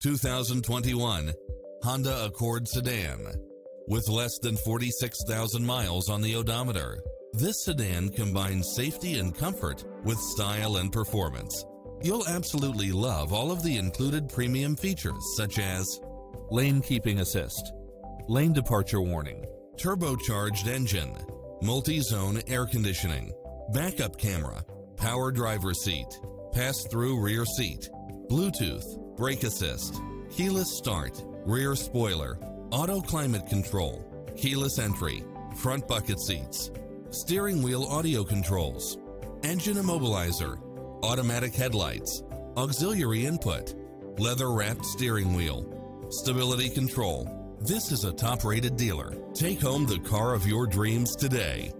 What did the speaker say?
2021 Honda Accord Sedan. With less than 46,000 miles on the odometer, this sedan combines safety and comfort with style and performance. You'll absolutely love all of the included premium features such as lane keeping assist, lane departure warning, turbocharged engine, multi-zone air conditioning, backup camera, power driver seat, pass-through rear seat, Bluetooth, brake assist, keyless start, rear spoiler, auto climate control, keyless entry, front bucket seats, steering wheel audio controls, engine immobilizer, automatic headlights, auxiliary input, leather wrapped steering wheel, stability control. This is a top rated dealer. Take home the car of your dreams today.